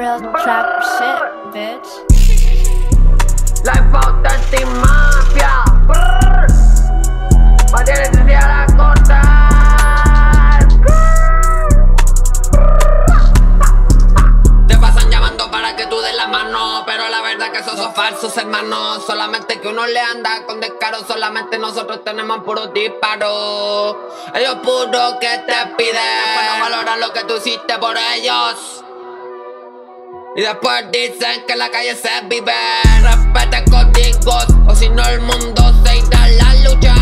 Real trap shit, bitch. Life Authentic Mafia. Brrr. Mantiene tu día la costa. Te pasan llamando para que tú des la mano, pero la verdad que esos son falsos hermanos. Solamente que uno le anda con descaro, solamente nosotros tenemos puros disparos. Ellos puros que te piden, pero valoran lo que tú hiciste por ellos. Y después dicen que la calle se vive. Respete códigos, o si no el mundo se irá a la lucha.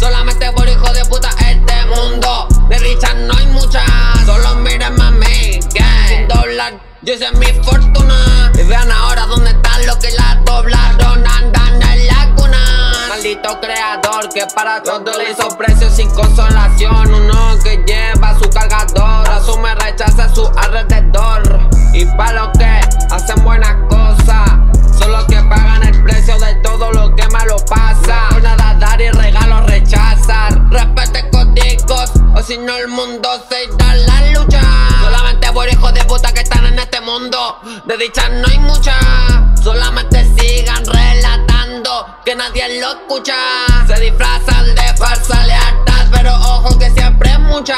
Solamente por hijo de puta este mundo. De Richard no hay muchas. Solo miren mami, que sin doblar. Yo sé mi fortuna. Y vean ahora dónde están los que la doblaron. Andan en la cuna. Maldito creador que para todo le hizo precio sin consolación. No el mundo se irá a la lucha. Solamente por hijos de puta que están en este mundo. De dicha no hay mucha. Solamente sigan relatando que nadie lo escucha. Se disfrazan de falsa lealtad, pero ojo que siempre es mucha.